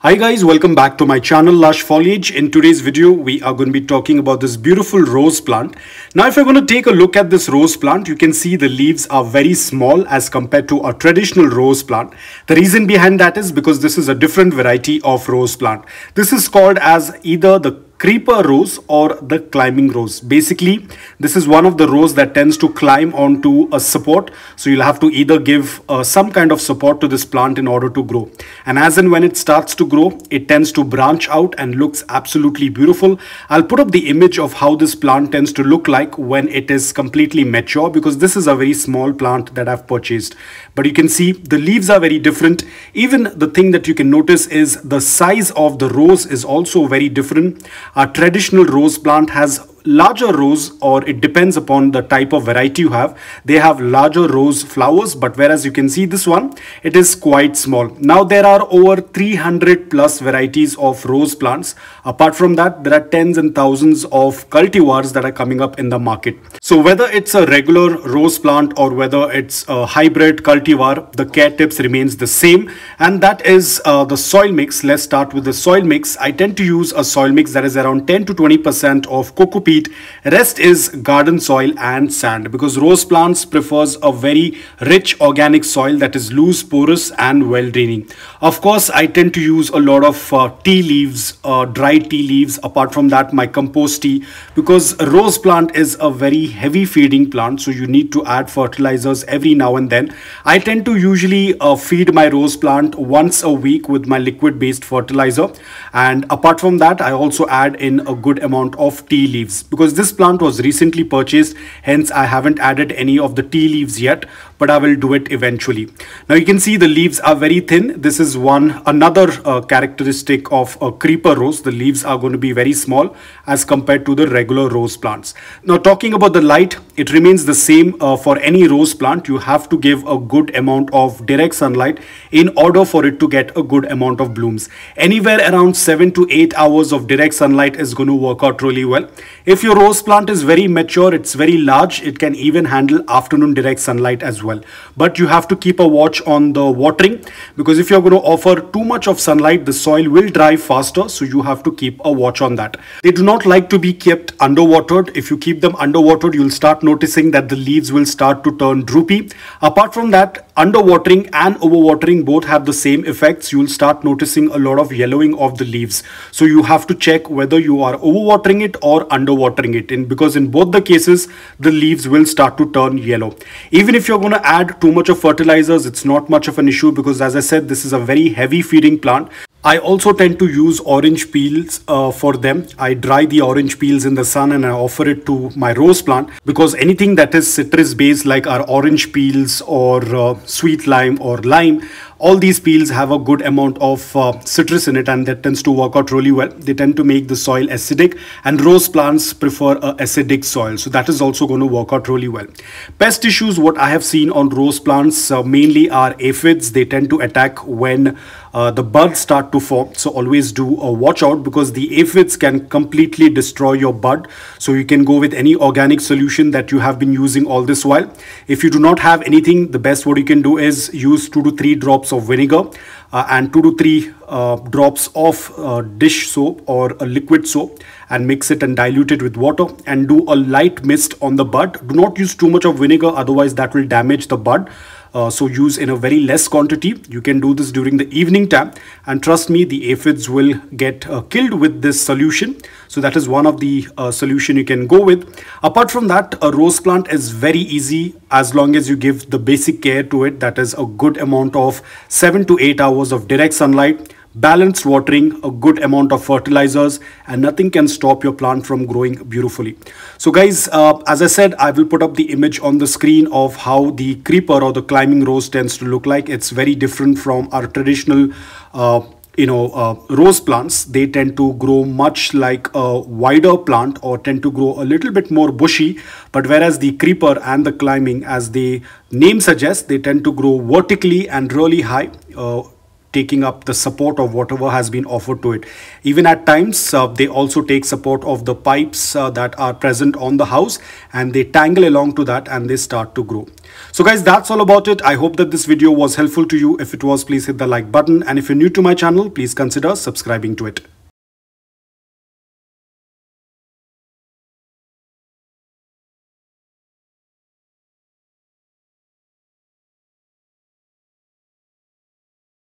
Hi guys, welcome back to my channel Lush Foliage. In today's video, we are going to be talking about this beautiful rose plant. Now, if you're going to take a look at this rose plant, you can see the leaves are very small as compared to a traditional rose plant. The reason behind that is because this is a different variety of rose plant. This is called as either the creeper rose or the climbing rose basically this is one of the rose that tends to climb onto a support. So you'll have to either give uh, some kind of support to this plant in order to grow. And as and when it starts to grow it tends to branch out and looks absolutely beautiful. I'll put up the image of how this plant tends to look like when it is completely mature because this is a very small plant that i've purchased. But you can see the leaves are very different. Even the thing that you can notice is the size of the rose is also very different a traditional rose plant has larger rose or it depends upon the type of variety you have they have larger rose flowers but whereas you can see this one it is quite small. Now there are over 300 plus varieties of rose plants. Apart from that there are tens and thousands of cultivars that are coming up in the market. So whether it's a regular rose plant or whether it's a hybrid cultivar the care tips remains the same. And that is uh, the soil mix. Let's start with the soil mix. I tend to use a soil mix that is around 10 to 20 percent of coco peat Rest is garden soil and sand because rose plants prefers a very rich organic soil that is loose, porous and well draining. Of course, I tend to use a lot of uh, tea leaves, uh, dry tea leaves. Apart from that, my compost tea because rose plant is a very heavy feeding plant. So you need to add fertilizers every now and then. I tend to usually uh, feed my rose plant once a week with my liquid based fertilizer. And apart from that, I also add in a good amount of tea leaves because this plant was recently purchased hence I haven't added any of the tea leaves yet but I will do it eventually. Now you can see the leaves are very thin. This is one another uh, characteristic of a creeper rose. The leaves are going to be very small as compared to the regular rose plants. Now talking about the light, it remains the same uh, for any rose plant. You have to give a good amount of direct sunlight in order for it to get a good amount of blooms. Anywhere around 7 to 8 hours of direct sunlight is going to work out really well. If your rose plant is very mature, it's very large, it can even handle afternoon direct sunlight as well. But you have to keep a watch on the watering because if you're going to offer too much of sunlight the soil will dry faster so you have to keep a watch on that. They do not like to be kept underwatered. If you keep them underwatered you'll start noticing that the leaves will start to turn droopy. Apart from that underwatering and overwatering both have the same effects. You'll start noticing a lot of yellowing of the leaves. So you have to check whether you are overwatering it or underwatering it in because in both the cases the leaves will start to turn yellow even if you're going to to add too much of fertilizers, it's not much of an issue because as I said, this is a very heavy feeding plant. I also tend to use orange peels uh, for them. I dry the orange peels in the sun and I offer it to my rose plant because anything that is citrus based like our orange peels or uh, sweet lime or lime all these peels have a good amount of uh, citrus in it and that tends to work out really well. They tend to make the soil acidic and rose plants prefer a acidic soil. So that is also going to work out really well. Pest issues what i have seen on rose plants uh, mainly are aphids. They tend to attack when uh, the buds start to form. So always do a watch out because the aphids can completely destroy your bud. So you can go with any organic solution that you have been using all this while. If you do not have anything the best what you can do is use two to three drops drops of vinegar uh, and 2 to 3 uh, drops of uh, dish soap or a liquid soap and mix it and dilute it with water and do a light mist on the bud. Do not use too much of vinegar otherwise that will damage the bud. Uh, so use in a very less quantity you can do this during the evening time and trust me the aphids will get uh, killed with this solution so that is one of the uh, solution you can go with apart from that a rose plant is very easy as long as you give the basic care to it that is a good amount of 7 to 8 hours of direct sunlight balanced watering, a good amount of fertilizers, and nothing can stop your plant from growing beautifully. So guys, uh, as I said, I will put up the image on the screen of how the creeper or the climbing rose tends to look like. It's very different from our traditional uh, you know uh, rose plants they tend to grow much like a wider plant or tend to grow a little bit more bushy. But whereas the creeper and the climbing as the name suggests they tend to grow vertically and really high uh, taking up the support of whatever has been offered to it. Even at times, uh, they also take support of the pipes uh, that are present on the house and they tangle along to that and they start to grow. So guys, that's all about it. I hope that this video was helpful to you. If it was, please hit the like button. And if you're new to my channel, please consider subscribing to it.